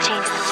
change